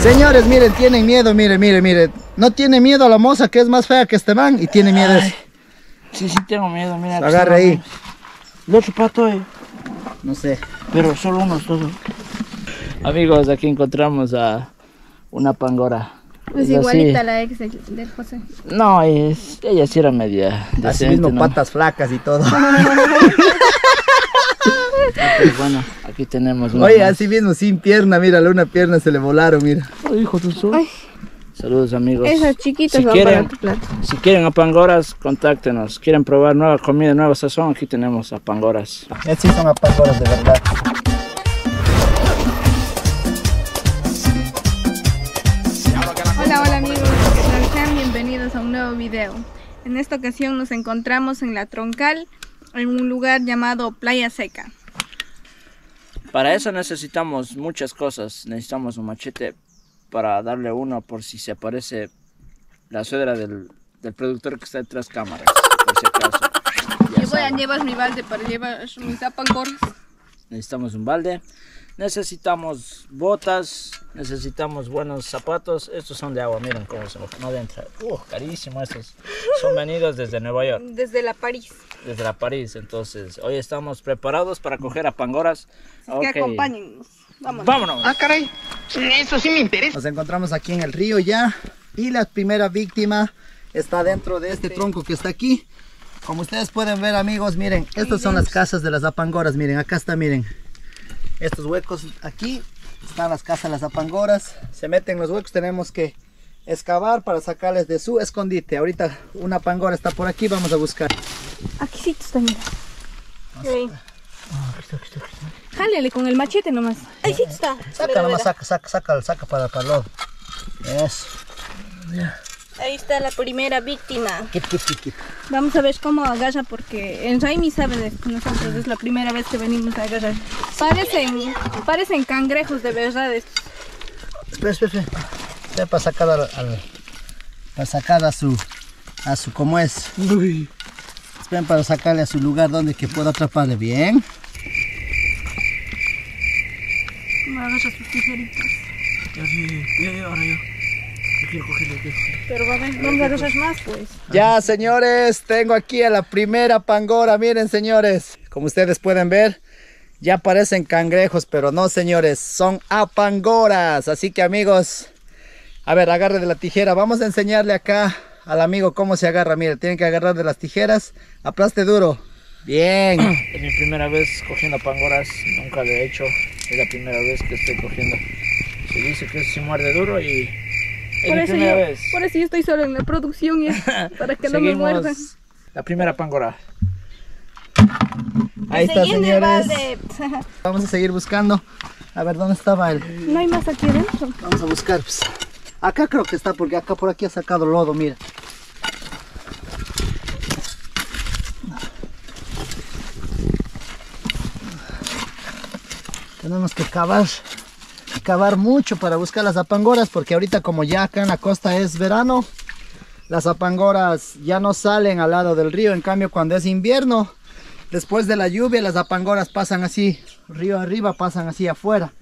Señores, miren, tienen miedo, miren, miren, miren. No tiene miedo a la moza que es más fea que este man y tiene miedo a eso. Sí, sí tengo miedo, mira. Agarra ahí. El otro pato, eh. No sé. Pero solo uno, solo. Amigos, aquí encontramos a una pangora. Es así. igualita a la ex del, del José. No, es, ella sí era media Así decente, mismo, ¿no? patas flacas y todo. Pero bueno, aquí tenemos una Oye, más. así mismo, sin pierna, mírale, una pierna se le volaron, mira. Ay, hijo de su- Ay, Saludos amigos. esas chiquitas Si van quieren, para tu plato. si quieren a Pangoras, contáctenos. Quieren probar nueva comida, nueva sazón, aquí tenemos a Pangoras. Esas sí son apangoras de verdad. Hola, hola amigos. Sean bienvenidos a un nuevo video. En esta ocasión nos encontramos en la Troncal, en un lugar llamado Playa Seca. Para eso necesitamos muchas cosas. Necesitamos un machete para darle uno por si se aparece la suegra del, del productor que está detrás cámaras. Por si acaso. Ya Yo voy a saben. llevar mi balde para llevar mis apangoras. Necesitamos un balde. Necesitamos botas. Necesitamos buenos zapatos. Estos son de agua. Miren cómo se no adentro. Uh, carísimo estos. Son venidos desde Nueva York. Desde la París. Desde la París. Entonces, hoy estamos preparados para coger a Pangoras. Así Ok. que acompáñennos. Vamos. Vámonos. Ah, caray. Eso sí me interesa. Nos encontramos aquí en el río ya y la primera víctima está dentro de este tronco que está aquí. Como ustedes pueden ver amigos, miren, estas son las casas de las apangoras, miren, acá está, miren. Estos huecos aquí están las casas las apangoras. Se meten los huecos, tenemos que excavar para sacarles de su escondite. Ahorita una apangora está por aquí, vamos a buscar. Aquí sí está, mira. Ahí. Jálele con el machete nomás. Ahí sí está. Saca nomás, saca, saca, saca, saca para, para el. Eso. Ahí está la primera víctima. Vamos a ver cómo agarra porque en Raimi sabe de. Nosotros es la primera vez que venimos a agarrar. Parecen, parecen cangrejos de verdad. estos. Espera, espera, espera. Para sacar al, al- para sacar a su a su como es. Esperen para sacarle a su lugar donde que pueda atraparle bien. Agarra sus tijeritas. Pero va a ver, vamos a agarrar más pues. Ya, señores, tengo aquí a la primera pangora. Miren, señores, como ustedes pueden ver, ya parecen cangrejos, pero no, señores, son apangoras. Así que, amigos, a ver, agarre de la tijera. Vamos a enseñarle acá al amigo cómo se agarra. Miren, tienen que agarrar de las tijeras. Aplaste duro. Bien. Es mi primera vez cogiendo pangoras, nunca lo he hecho, es la primera vez que estoy cogiendo. Se dice que se muerde duro y es Por mi eso, primera yo, vez. por eso yo estoy solo en la producción para que no me muerdan. La primera pangora. Ahí está, señores. Vamos a seguir buscando. A ver, ¿dónde estaba él? No hay más aquí adentro. Vamos a buscar. pues. Acá creo que está, porque acá por aquí ha sacado lodo, mira. Tenemos que cavar, cavar mucho para buscar las apangoras, porque ahorita como ya acá en la costa es verano, las apangoras ya no salen al lado del río. En cambio, cuando es invierno, después de la lluvia, las apangoras pasan así, río arriba, pasan así afuera.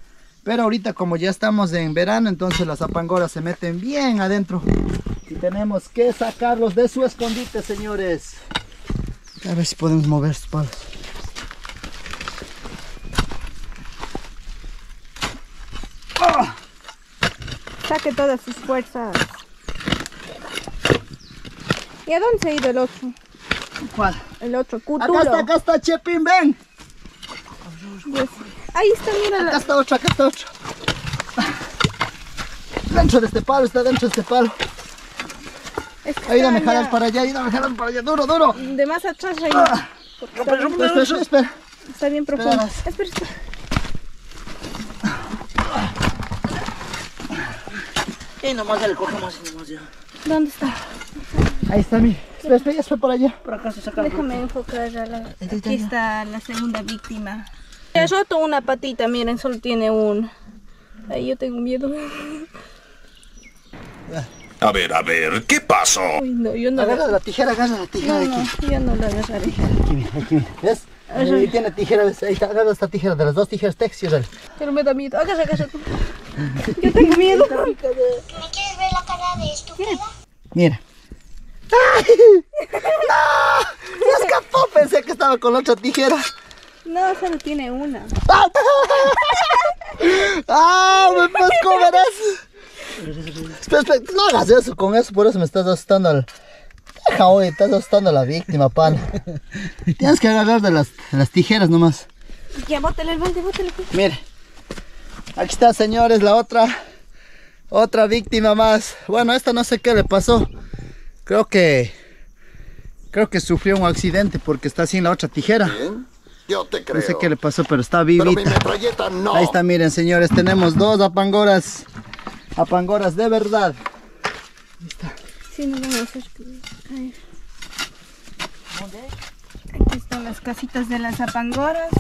Pero ahorita como ya estamos en verano, entonces las apangoras se meten bien adentro. Y tenemos que sacarlos de su escondite, señores. A ver si podemos mover sus palos. Saque todas sus fuerzas. ¿Y a dónde se ha ido el otro? ¿Cuál? El otro, Acá Cutulo. está, acá está, Chepín, ven. Ahí está, mira. Acá está otro, acá está otro. Dentro de este palo, está dentro de este palo. es que Ayúdame a está jalar para allá, ayúdame a jalar para allá. Duro, duro. De más atrás, ahí. Porque está, bien, Espera, espera, espera. está bien profundo. Espera. Espera, espera. Y nomás ya le cogemos y nomás ya. ¿Dónde está? Ahí está, mi. Espera, espera, ya se fue por allá. Por acá se saca. Déjame enfocar a la... ahí, Aquí ahí. está la segunda víctima. He roto una patita, miren, solo tiene un... Ay, yo tengo miedo. A ver, a ver, ¿qué pasó? Uy, no, yo no... Agarra la tijera, agarra la tijera No, de no, aquí. yo no la agarraré. Aquí, mira, aquí, mira. ¿Ves? Ahí tiene tijera. Ahí está, agarra esta tijera, de las dos tijeras textiles. Pero me da miedo. Agarra, agarra tú. Yo tengo miedo. ¿Me quieres ver la cara de estúpida? Mira. ¡Ay! ¡No! Se escapó, pensé que estaba con otra tijera. No, solo tiene una. ¡Ah! ¡Ah! ¡Me puedes comer eso! Espera, espera, no hagas eso con eso, por eso me estás asustando al... Deja, oye, estás asustando a la víctima, pan. Tienes que agarrar de las, de las tijeras nomás. Ya, bótale el balde, bótale. pues. Mire, aquí está, señores, la otra, otra víctima más. Bueno, esta no sé qué le pasó. Creo que, creo que sufrió un accidente porque está sin la otra tijera. Yo te creo. No sé qué le pasó, pero está Pero mi vivita. metralleta no. Ahí está, miren, señores, tenemos dos apangoras, apangoras de verdad. Sí, no vamos a hacer. Aquí están las casitas de las apangoras.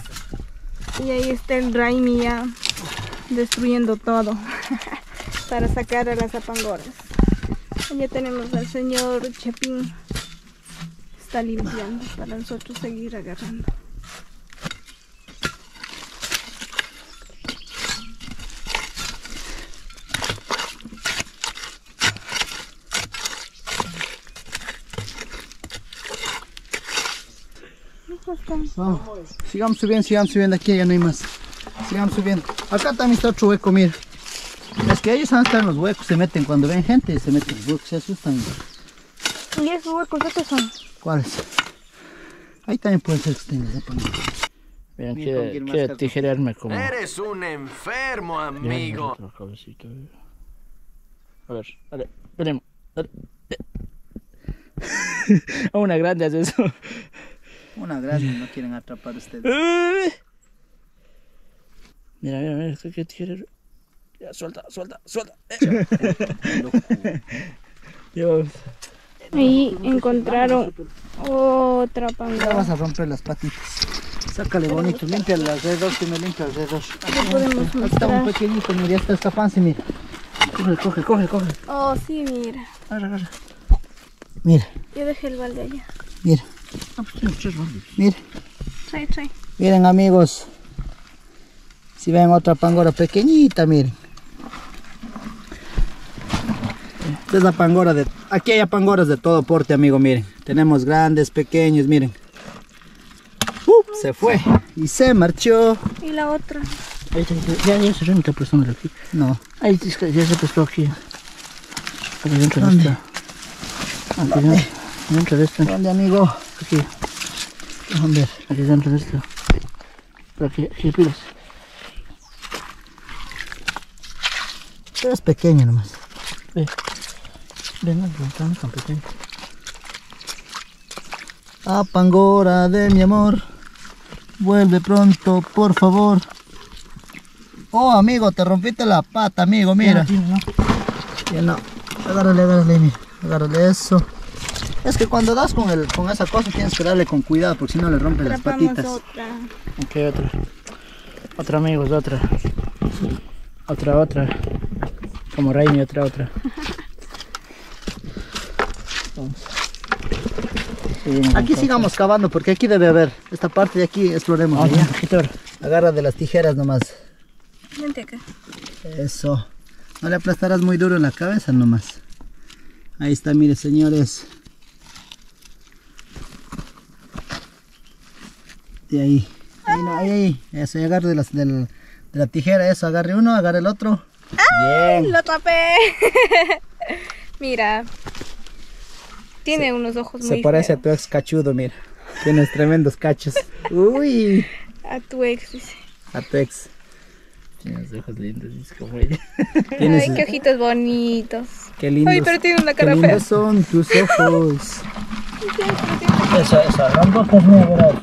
Y ahí está el Raimi ya destruyendo todo para sacar a las apangoras. Ya tenemos al señor Chepín. Está limpiando para nosotros seguir agarrando. Vamos, sigamos subiendo, sigamos subiendo, aquí ya no hay más. Sigamos subiendo. Acá también está otro hueco, mira. Es que ellos están en los huecos, se meten cuando ven gente, se meten en los huecos, se asustan. ¿Y esos huecos qué son? ¿Cuáles? Ahí también pueden ser que estén con quiere, quiere tijerearme como... Eres un enfermo, amigo. A ver, dale, venimos. Dale. A una grande hace eso. Una gracia, no quieren atrapar ustedes. Mira, mira, mira, esto que tiene. Ya, suelta, suelta, suelta. Eh. Dios. Ahí encontraron otra Ya pangora. vas a romper las patitas. Sácale bonito, limpia alrededor, que me limpia podemos Aquí está un pequeñito, mira, ya está escapándose, mira. Coge, coge, coge, coge. Oh, sí, mira. Agarra, agarra. Mira, Yo dejé el balde allá. mira, mira. Trae, trae. Miren amigos, si ven otra pangora pequeñita, miren. Esta es la pangora de... Aquí hay pangoras de todo porte, amigo, miren. Tenemos grandes, pequeños, miren. ¡Up! se fue y se marchó. Y la otra. Ya, ya se está prestando aquí. No, Ahí es que ya se prestó aquí. Aquí dentro de esta. Aquí dentro, dentro de esta. ¿dónde amigo? Aquí, aquí dentro de esta. Pero aquí, aquí pilas. Pero es pequeño nomás. Ve. Ven, no tan pequeño. Pangora de mi amor, vuelve pronto, por favor. Oh, amigo, te rompiste la pata, amigo, mira. Ya, no, Ya no. Agárrale, agárrale, mira. Agárrale eso. Es que cuando das con, el, con esa cosa tienes que darle con cuidado porque si no le rompes las patitas. otra. Ok, otra. Otra, amigos, otra. Otra, otra. Como Raimi, otra, otra. Vamos. Aquí sigamos cavando porque aquí debe haber. Esta parte de aquí exploremos. Vamos. Agarra de las tijeras nomás. Vente acá. Eso. No le aplastarás muy duro en la cabeza nomás. Ahí está, mire señores. De ahí. Ahí, no, ahí, ahí. Eso, y agarre de, las, del- de la tijera, eso. Agarre uno, agarre el otro. Bien. Lo tapé. Mira. Tiene unos ojos muy Se parece a tu ex cachudo, mira. Tienes tremendos cachos. Uy. A tu ex, dice. A tu ex. Tienes ojos lindos, es como ella. Tienes, Ay, qué ojitos bonitos. qué lindos. Ay, pero tiene una qué cara fea. lindos son tus ojos. Esa, esa grandota es mía, verás.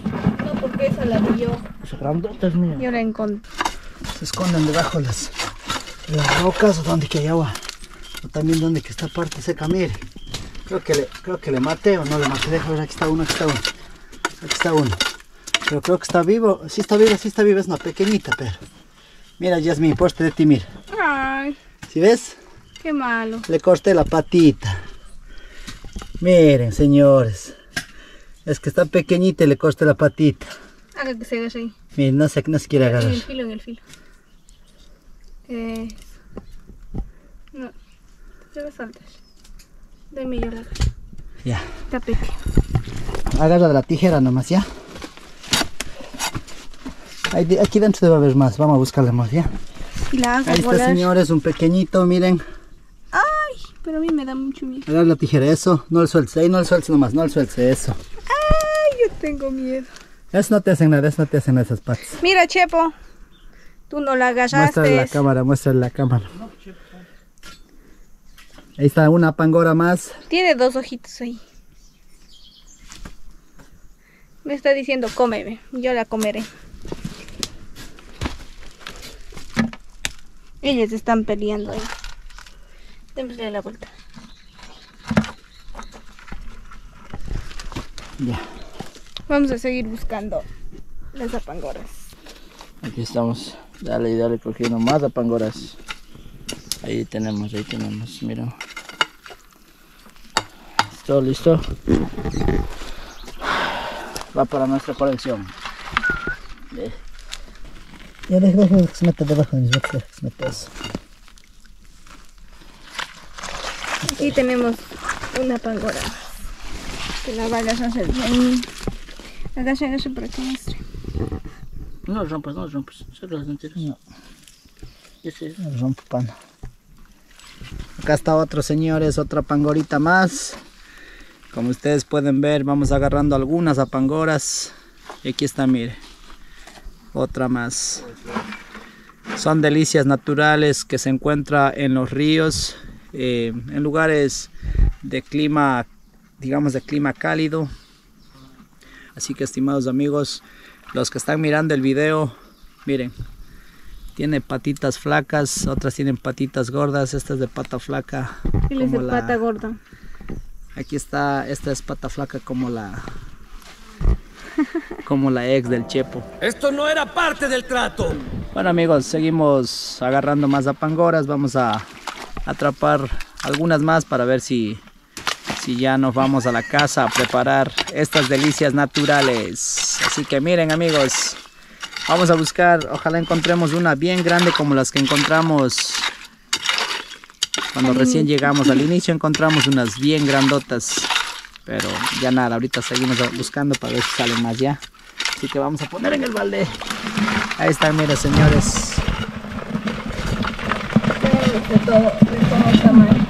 No, porque esa la vi yo. Esa grandota es mía. Yo la encontré. se esconden debajo de las, las rocas o donde que hay agua o también donde que está parte seca mire creo que le creo que le maté o no le maté. Deja ver aquí está uno aquí está uno. Aquí está uno. Pero creo que está vivo. Sí está vivo sí está vivo. Es una pequeñita pero mira Yasmin poste de ti mira. Ay, si ves qué malo. le corté la patita. Miren señores. Es que está pequeñita y le corté la patita. Haga que se agarre ahí. miren no se, no se quiere En agarrar el filo, en el filo. Eh, Ya me saltas. Deme yo la Ya. Está pequeño. Agarra de la tijera nomás, ¿ya? Ahí aquí dentro debe haber más. Vamos a buscarle más, ¿ya? Y la hago Ahí está, volar. señores, un pequeñito, miren. Ay, pero a mí me da mucho miedo. Agarra la tijera, eso. No lo sueltes, ahí no lo sueltes nomás, no lo sueltes, eso. Ay, yo tengo miedo. Eso no te hacen nada, eso no te hacen esas patas. Mira, Chepo. Tú no la Muéstrale agarraste. la cámara, muéstrale la cámara. Ahí está una pangora más. Tiene dos ojitos ahí. Me está diciendo, cómeme. Yo la comeré. Ellas están peleando ahí. Démosle la vuelta. Ya. Vamos a seguir buscando las apangoras. Aquí estamos. Dale y dale cogiendo más apangoras. Ahí tenemos, ahí tenemos, mira. ¿Todo listo? Va para nuestra colección. Ve. Ya deja, deja que se meta debajo de mis botas, deja que se meta eso. Aquí tenemos una pangora. Que la va a el bien. Agacha, agacha para que muestre. No rompas, no rompas. Saca las mentiras. No. Ese- Me rompo pan. Acá está otro, señores, otra pangorita más. Como ustedes pueden ver, vamos agarrando algunas apangoras. Y aquí está, mire. Otra más. Son delicias naturales que se encuentran en los ríos, eh, en lugares de clima, digamos de clima cálido. Así que estimados amigos, los que están mirando el video, miren, tiene patitas flacas, otras tienen patitas gordas, esta es de pata flaca. Él es la- pata gorda. Aquí está, esta es pata flaca como la como la ex del Chepo. Esto no era parte del trato. Bueno amigos, seguimos agarrando más apangoras, vamos a atrapar algunas más para ver si si ya nos vamos a la casa a preparar estas delicias naturales. Así que miren amigos, vamos a buscar, ojalá encontremos una bien grande como las que encontramos cuando recién llegamos. Al inicio encontramos unas bien grandotas, pero ya nada, ahorita seguimos buscando para ver si salen más ya. Así que vamos a poner en el balde. Ahí están, miren señores. Tenemos de todo, de todo tamaño.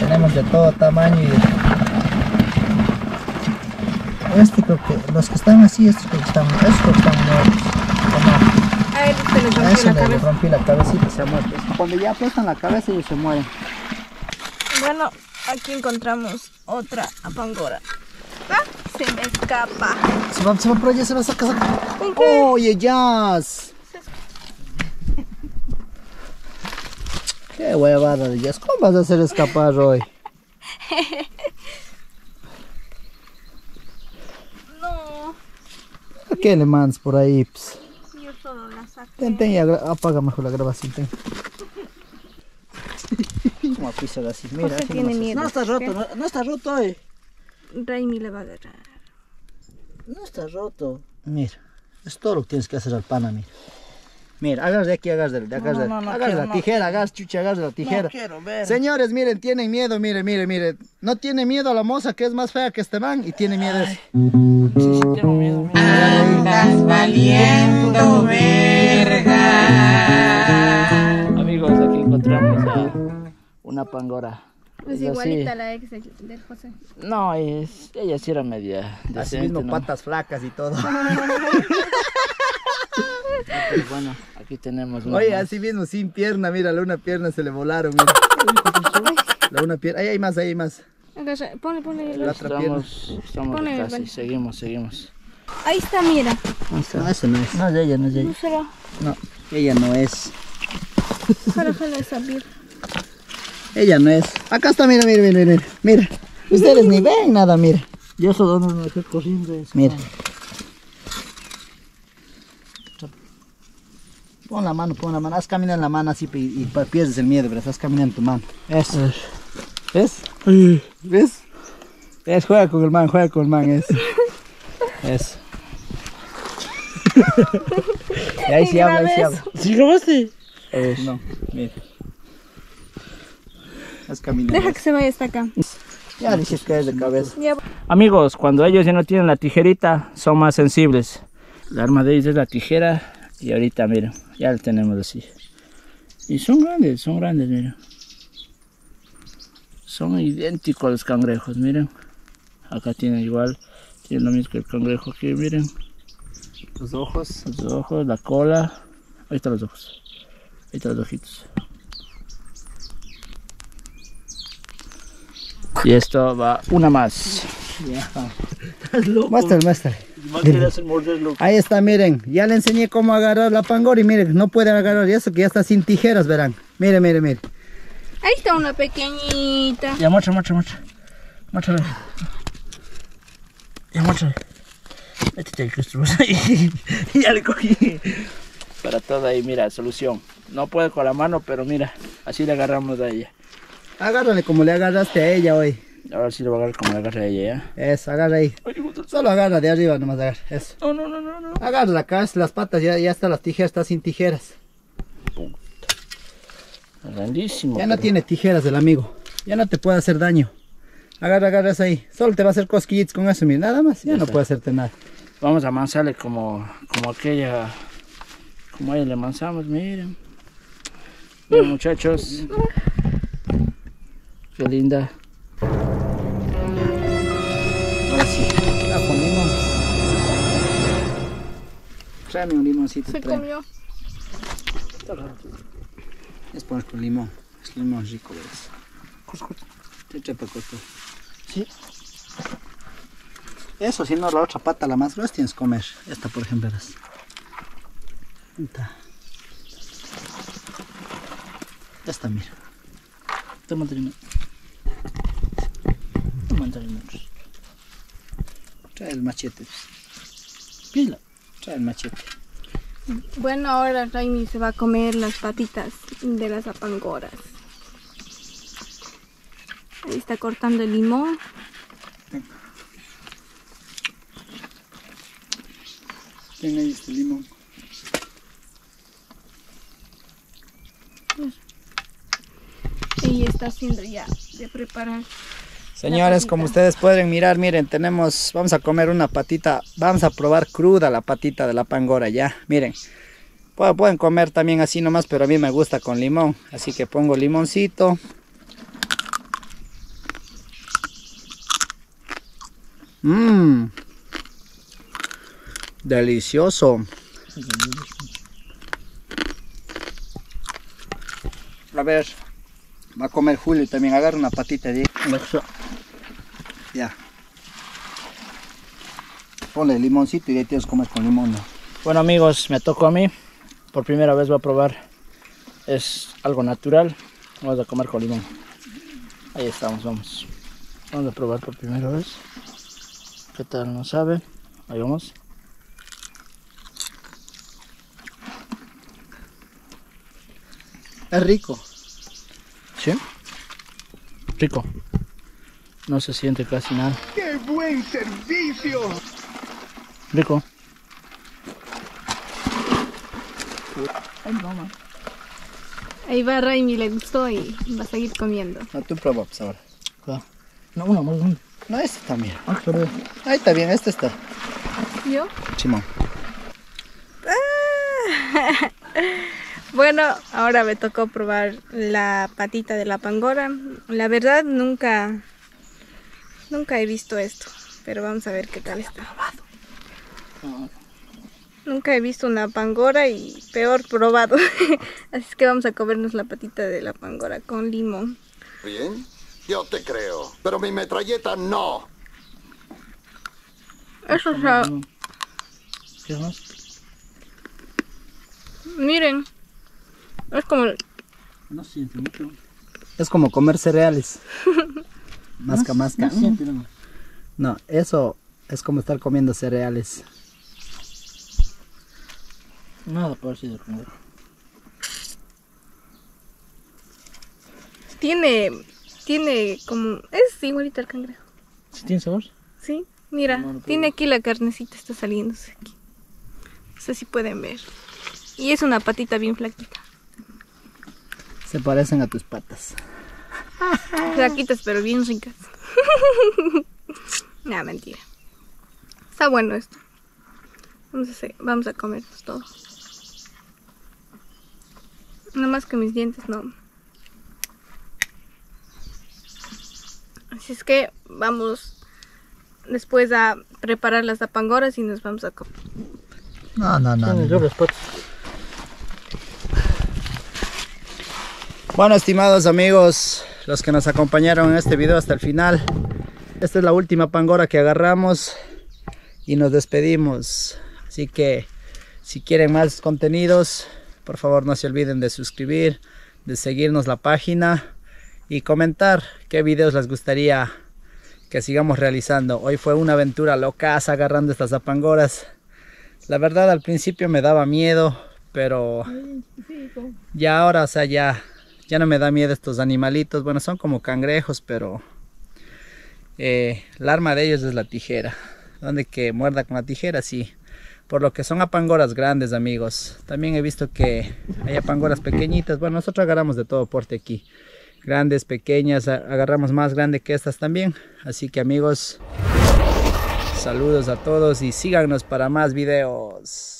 Tenemos de todo tamaño y este creo que los que están así, estos creo que están, estos creo que están muertos. A él se le A rompió eso la le cabeza. rompí la cabecita, se ha muerto. Cuando ya aplastan la cabeza ellos se mueren. Bueno, aquí encontramos otra apangora. Ah, se me escapa. Se va, se va por allá, se va a sacar. saca. Oye, Jazz. Qué huevada de Jazz. ¿Cómo vas a hacer escapar hoy? No, ¿A qué le mandas por ahí? ps? Solo la saqué. Ten, ten, y apaga mejor la grabación. Ten. Como a pisar así. Mira, José tiene nomás. miedo. No está roto, no, no está roto hoy. Raimi le va a agarrar. No está roto. Mira, es todo lo que tienes que hacer al pana, mira. Mira, agarra de aquí, agarra de, no, no agarra quiero, la no. tijera, agarra chucha, agarra la tijera. quiero ver. Señores, miren, tienen miedo, mire, mire, mire. No tiene miedo a la moza que es más fea que este man y tiene miedo a eso. Sí, sí, tengo miedo, miedo. Amigos, aquí encontramos a una pangora. Es igualita sí- la ex del José. No, es, ella sí era media Así decente, mismo ¿no? patas flacas y todo. Pero bueno, aquí tenemos una Oye, más. así mismo sin pierna, mira, la una pierna se le volaron, mira. La una pierna, ahí hay más, ahí hay más. Ponle, ponle. La otra pierna. Estamos, estamos Ponle, casi, vale. seguimos, seguimos. Ahí está, mira. No, eso no es. No es de ella, no es de No ella. será. No, ella no es. Jala, jala esa birra. Ella no es. Acá está, mira, mira, mira, mira. Mira. Ustedes ni ven nada, mira. Yo eso dónde me dejé corriendo. eso. Mira. Pon la mano, pon la mano. Haz caminar en la mano así y, pierdes el miedo, ¿verdad? Haz caminar en tu mano. Eso. ¿Ves? ¿Ves? ¿Ves? Juega con el man, juega con el man, eso. Eso. y ahí sí habla, ahí sí habla. ¿Sí grabaste? No, mira. Es caminar. Deja que se vaya hasta acá. Ya dices que es de cabeza. Ya. Amigos, cuando ellos ya no tienen la tijerita, son más sensibles. La arma de ellos es la tijera y ahorita, miren, ya lo tenemos así. Y son grandes, son grandes, miren. Son idénticos a los cangrejos, miren. Acá tienen igual, tienen lo mismo que el cangrejo aquí, miren. Los ojos. Los ojos, la cola. Ahí están los ojos. Ahí están los ojitos. Y esto va una más. Muestra, muestra. Ahí está, miren. Ya le enseñé cómo agarrar la pangora y miren, no puede agarrar y eso que ya está sin tijeras, verán. Miren, miren, miren. Ahí está una pequeñita. Ya, muestra, muestra, muestra. Muéstrale. Ya, muéstrale. Métete ahí, ya le cogí. Para todo ahí, mira, solución. No puede con la mano, pero mira, así le agarramos a ella. Agárrale como le agarraste a ella hoy. Ahora sí le voy a agarrar como le agarré a ella, Eso, agarra ahí. Solo agarra de arriba nomás agarra. Eso. ¿ya? No, no, no, no, no. Agarra acá, las patas, ya, ya está las tijeras, está sin tijeras. Grandísimo. Ya no pero- tiene tijeras el amigo. Ya no te puede hacer daño. Agarra, agarra eso ahí. Solo te va a hacer cosquillitos con eso, mira, nada más. Ya, Ya no está. puede hacerte nada. Vamos a amansarle como, como aquella, como a ella le amansamos, miren. Miren muchachos. Qué linda. Tráeme un limoncito. Se tráeme. comió. Es poner con limón. Es limón rico, ¿ves? Te para cortar. Sí. Eso, si no, la otra pata, la más gruesa, tienes que comer. Esta, por ejemplo, verás. Esta. Esta, mira. Toma limón. Toma limón. Trae el machete. Pila. Trae el machete. Bueno, ahora Raimi se va a comer las patitas de las apangoras. Ahí está cortando el limón. Ten ahí este limón. Y está haciendo ya de preparar. Señores, como ustedes pueden mirar, miren, tenemos, vamos a comer una patita, vamos a probar cruda la patita de la pangora ya, miren. Pu- Pueden comer también así nomás, pero a mí me gusta con limón, así que pongo limoncito. Mmm, delicioso. A ver, va a comer Julio también, agarra una patita de ya. Ponle limoncito y ahí tienes que comer con limón. ¿no? Bueno amigos, me tocó a mí. Por primera vez voy a probar. Es algo natural. Vamos a comer con limón. Ahí estamos, vamos. Vamos a probar por primera vez. ¿Qué tal? ¿No sabe? Ahí vamos. Es rico. ¿Sí? Rico. No se siente casi nada. ¡Qué buen servicio! Rico. Ahí va Raimi, le gustó y va a seguir comiendo. No, tú prueba pues ahora. No, una más grande. No, este también. Ah. Ahí está bien, este está. ¿Yo? Simón. Bueno, ahora me tocó probar la patita de la pangora. La verdad nunca, nunca he visto esto, pero vamos a ver qué tal está. Nunca he visto una pangora y peor probado. Así es que vamos a comernos la patita de la pangora con limón. Bien, yo te creo, pero mi metralleta no. Eso o sea, ¿Qué más? miren, es como No siente mucho. Es como comer cereales. Masca, masca. No eso es como estar comiendo cereales. Nada parecido con tiene, tiene como es igualito al cangrejo. ¿Sí tiene sabor? Sí, mira, tiene aquí la carnecita, está saliéndose aquí. No sé si pueden ver. Y es una patita bien flaquita. Se parecen a tus patas. Flaquitas, pero bien ricas. Nada, mentira. Está bueno esto. Vamos a, hacer- vamos a comernos todo. No más que mis dientes no. Así es que vamos después a preparar las tapangoras y nos vamos a comer. No, no, no. no. Bueno, estimados amigos, los que nos acompañaron en este video hasta el final. Esta es la última pangora que agarramos y nos despedimos. Así que si quieren más contenidos, por favor no se olviden de suscribir, de seguirnos la página y comentar qué videos les gustaría que sigamos realizando. Hoy fue una aventura loca agarrando estas apangoras. La verdad al principio me daba miedo, pero ya ahora, o sea, ya, ya no me da miedo estos animalitos. Bueno, son como cangrejos, pero eh, el arma de ellos es la tijera. Donde que muerda con la tijera, sí. Por lo que son apangoras grandes, amigos. También he visto que hay apangoras pequeñitas. Bueno, nosotros agarramos de todo porte aquí. Grandes, pequeñas, agarramos más grande que estas también. Así que amigos, saludos a todos y síganos para más videos.